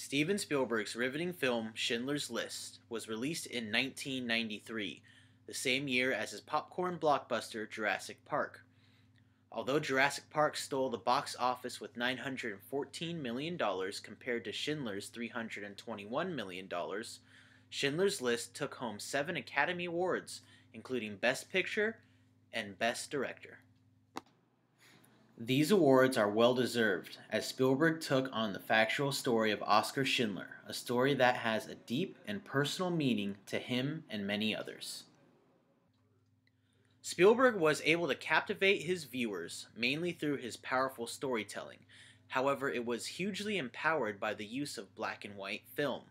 Steven Spielberg's riveting film Schindler's List was released in 1993, the same year as his popcorn blockbuster Jurassic Park. Although Jurassic Park stole the box office with $914 million compared to Schindler's $321 million, Schindler's List took home seven Academy Awards, including Best Picture and Best Director. These awards are well deserved, as Spielberg took on the factual story of Oskar Schindler, a story that has a deep and personal meaning to him and many others. Spielberg was able to captivate his viewers mainly through his powerful storytelling. However, it was hugely empowered by the use of black and white film.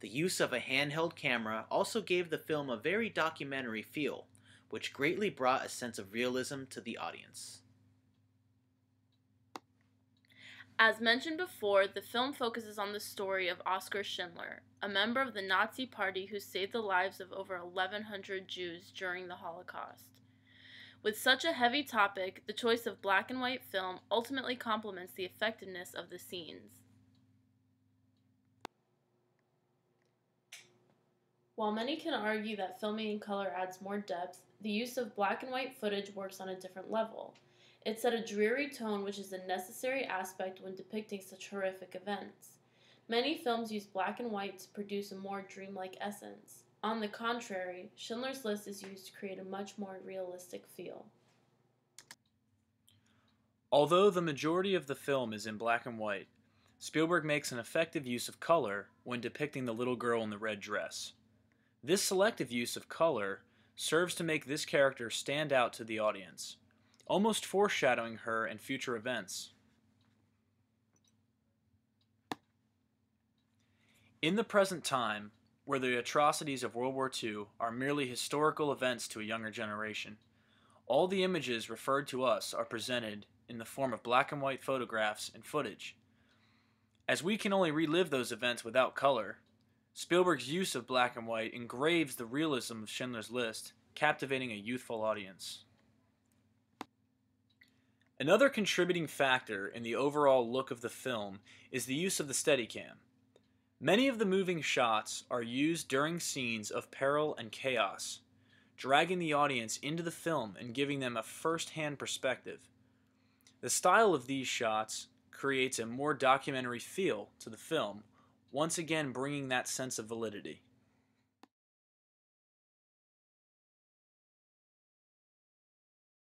The use of a handheld camera also gave the film a very documentary feel, which greatly brought a sense of realism to the audience. As mentioned before, the film focuses on the story of Oskar Schindler, a member of the Nazi Party who saved the lives of over 1,100 Jews during the Holocaust. With such a heavy topic, the choice of black and white film ultimately complements the effectiveness of the scenes. While many can argue that filming in color adds more depth, the use of black and white footage works on a different level. It set a dreary tone, which is a necessary aspect when depicting such horrific events. Many films use black and white to produce a more dreamlike essence. On the contrary, Schindler's List is used to create a much more realistic feel. Although the majority of the film is in black and white, Spielberg makes an effective use of color when depicting the little girl in the red dress. This selective use of color serves to make this character stand out to the audience almost foreshadowing her and future events. In the present time, where the atrocities of World War II are merely historical events to a younger generation, all the images referred to us are presented in the form of black and white photographs and footage. As we can only relive those events without color, Spielberg's use of black and white engraves the realism of Schindler's List, captivating a youthful audience. Another contributing factor in the overall look of the film is the use of the Steadicam. Many of the moving shots are used during scenes of peril and chaos, dragging the audience into the film and giving them a first-hand perspective. The style of these shots creates a more documentary feel to the film, once again bringing that sense of validity.